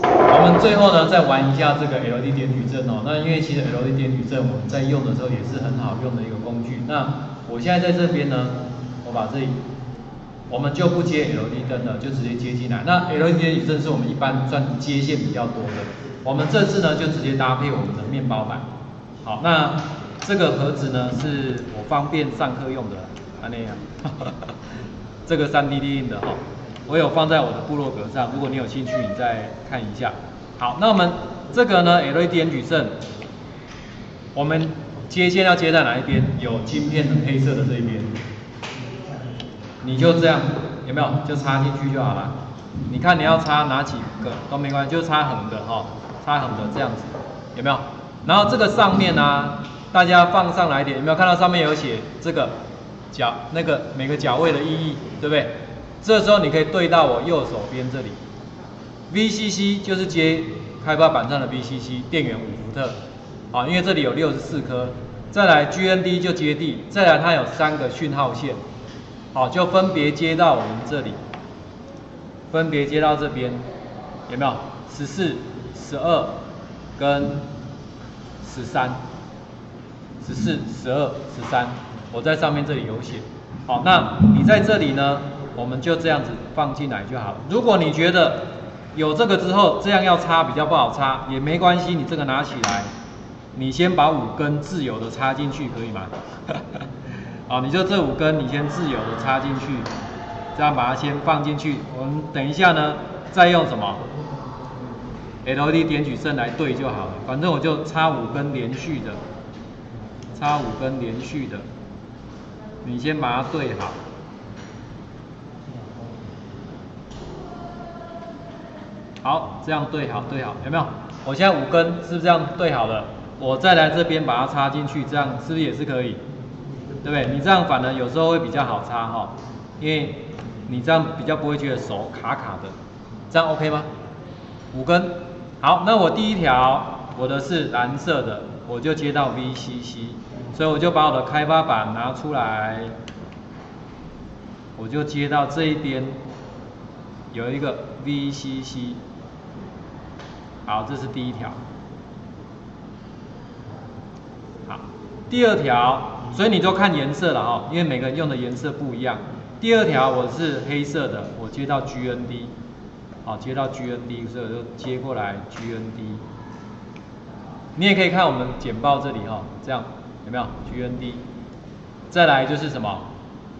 我们最后呢，再玩一下这个 LED 点矩阵哦。那因为其实 LED 点矩阵我们在用的时候也是很好用的一个工具。那我现在在这边呢，我把这里，我们就不接 LED 灯了，就直接接进来。那 LED 点矩阵是我们一般算接线比较多的。我们这次呢，就直接搭配我们的面包板。好，那这个盒子呢，是我方便上课用的，啊那样。这个三 D 列印的哈。我有放在我的部落格上，如果你有兴趣，你再看一下。好，那我们这个呢，LED 矩阵，我们接线要接在哪一边？有晶片的黑色的这一边，你就这样，有没有？就插进去就好了。你看你要插哪几个都没关系，就插横的哈，插横的这样子，有没有？然后这个上面呢，大家放上来一点，有没有看到上面有写这个角那个每个角位的意义，对不对？这时候你可以对到我右手边这里，VCC 就是接开发板上的 VCC 电源五伏特，啊，因为这里有六十四颗，再来 GND 就接地，再来它有三个讯号线，好，就分别接到我们这里，分别接到这边，有没有？十四、十二跟十三，十四、十二、十三，我在上面这里有写，好，那你在这里呢？我们就这样子放进来就好。如果你觉得有这个之后，这样要插比较不好插，也没关系，你这个拿起来，你先把五根自由的插进去，可以吗？好，你就这五根，你先自由的插进去，这样把它先放进去。我们等一下呢，再用什么 LED 点矩阵来对就好了。反正我就插五根连续的，插五根连续的，你先把它对好。好，这样对好对好，有没有？我现在五根是不是这样对好了？我再来这边把它插进去，这样是不是也是可以？对不对？你这样反而有时候会比较好插哈，因为你这样比较不会觉得手卡卡的，这样 OK 吗？五根，好，那我第一条我的是蓝色的，我就接到 VCC，所以我就把我的开发板拿出来，我就接到这一边有一个 VCC。好，这是第一条。好，第二条，所以你就看颜色了哈，因为每个人用的颜色不一样。第二条我是黑色的，我接到 GND，好，接到 GND，所以我就接过来 GND。你也可以看我们简报这里哈，这样有没有 GND？再来就是什么？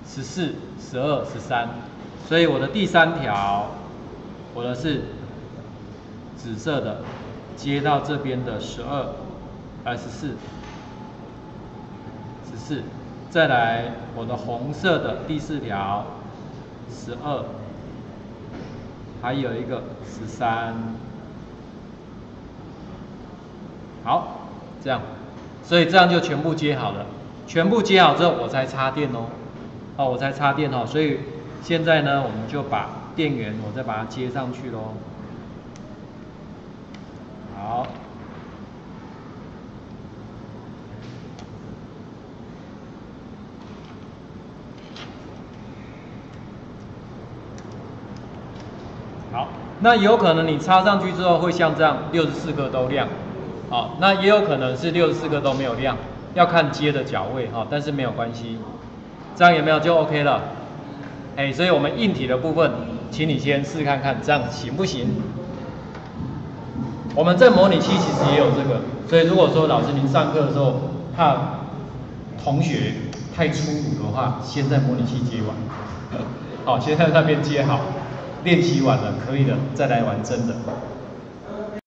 十四、十二、十三，所以我的第三条，我的是。紫色的接到这边的十二，二十四，十四，再来我的红色的第四条十二，还有一个十三，好，这样，所以这样就全部接好了，全部接好之后我才插电哦，哦我才插电哦，所以现在呢我们就把电源我再把它接上去喽。好，好，那有可能你插上去之后会像这样六十四个都亮，好，那也有可能是六十四个都没有亮，要看接的脚位哈，但是没有关系，这样有没有就 OK 了？哎，所以我们硬体的部分，请你先试看看，这样行不行？我们在模拟器其实也有这个，所以如果说老师您上课的时候怕同学太粗鲁的话，先在模拟器接完，好，先在那边接好，练习完了可以的，再来玩真的。